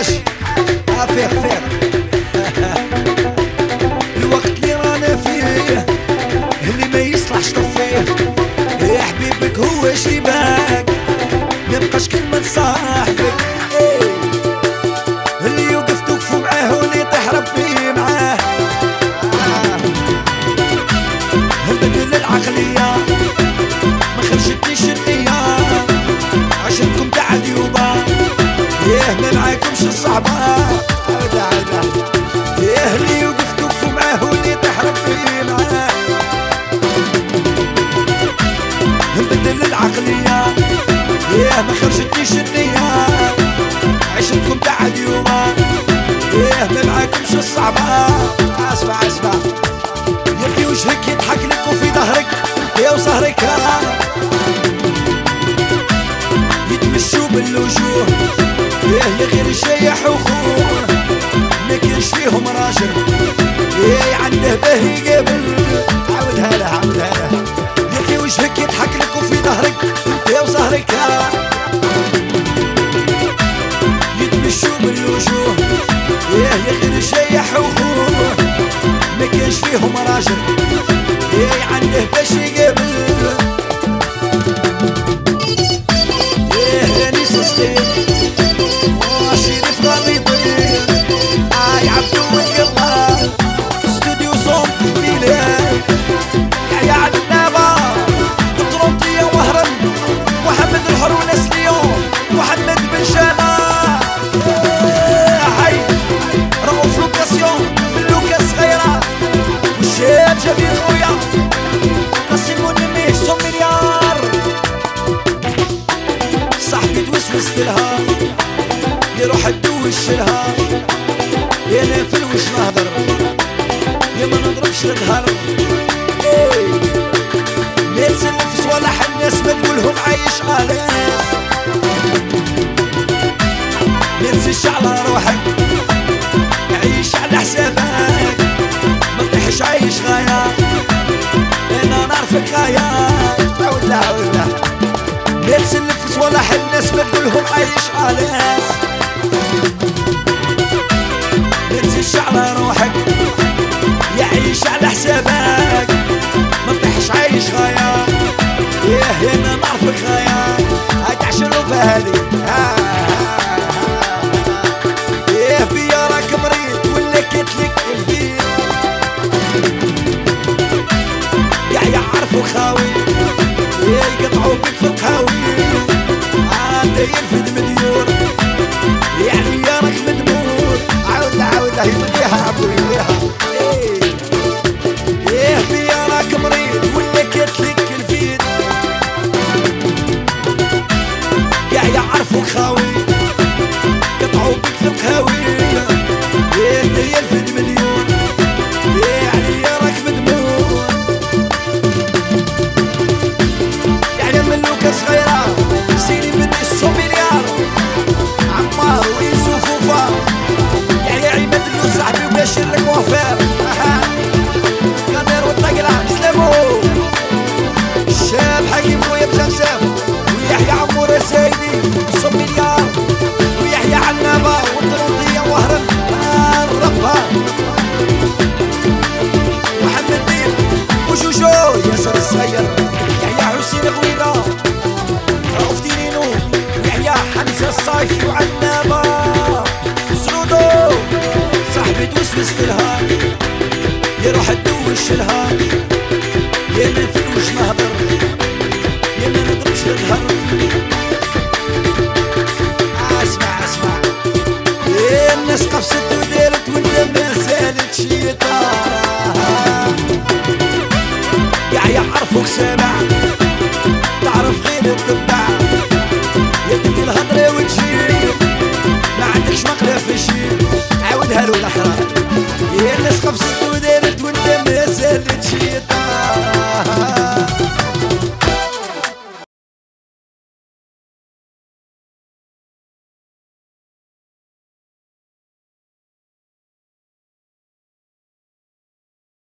عاش. افيق فيق الوقت اللي رانا فيه اللي ما يصلحش طفيه. يا حبيبك هو شباك ما يبقاش كلمة صاحبك يا وسهرك. يتمشوا بالوجوه. يا غير شيح وخوه. ما كانش فيهم راجل؟ يا عنده باهي يقابل عاودها له عاودها له. يبكي وجهك يضحك لك وفي ظهرك؟ يا وسهرك. يتمشوا بالوجوه. يا غير شيح وخوه. ما كانش فيهم راجل؟ عنده باش يقابل صاحبي توسوس لها يروح تدوش لها. يا أنا في الوش نهضر يا ما نضربش الظهر. لا تسلف صوالح الناس ما تقولهم عايش ما تزيدش على روحك. عيش على حسابك. ما تحش عايش غاية. أنا نعرفك غاية. عود لا عود لا لا تسلف صوالح الناس ما تقولهم عايش ما تزيدش على روحك يعيش على حسابك. ما تحش عايش غاية ياه أنا نعرفك غاية هاك عشروا في هذه إيه بيا راك مريض ولا كتلك خاوي. mensajito. يروح تدوش لها يا ما فلوش نهضر يا ما نضربش الظهر أسمع أسمع. يا الناس قفزت ودارت وانت ما زالت شي طارة يا يعرفوك سامع. تعرف غير الطبع يا تدي الهضرة وتجيب ما عندكش مقلة في الشيب عاودها له الاخرى